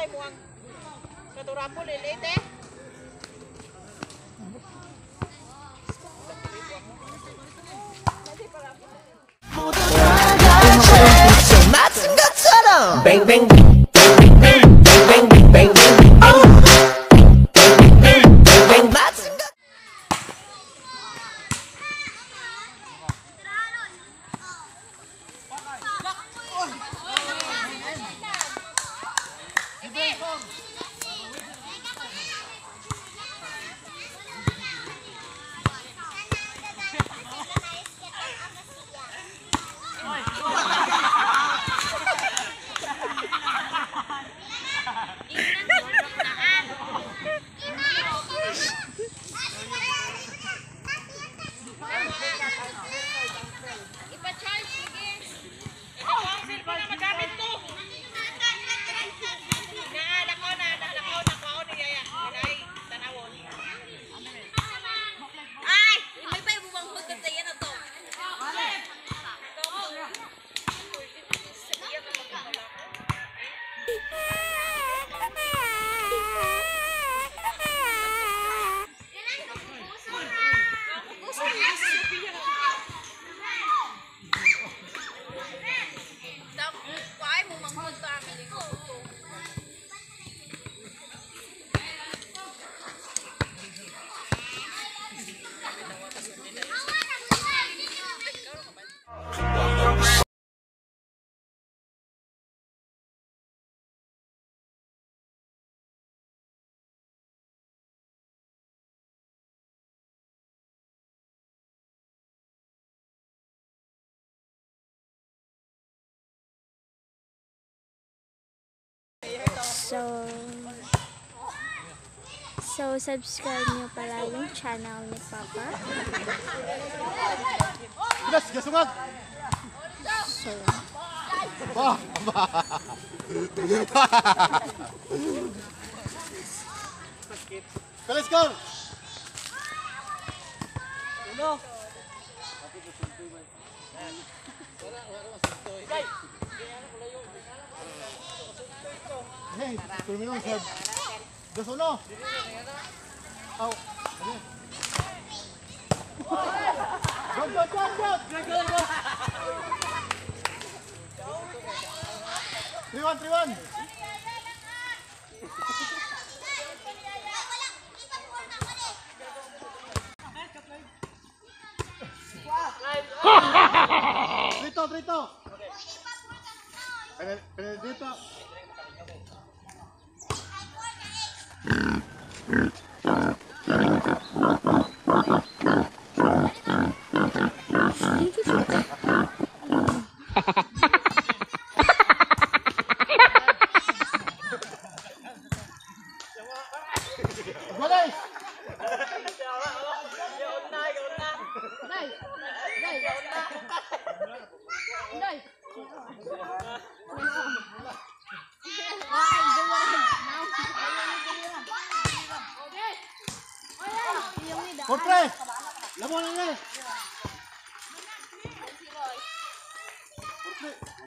ay mo ang katurapo lilit eh. 맞은 So, so subscribe niyo pala yung channel ni Papa. Gas, gasungag. So, Ba, ba. Let's go. Hey, terminal sir. Dos uno. Au. Jump, jump, jump, jump. Three one, three one. Trito, trito. Penal- Thank you. Corre! Lamon na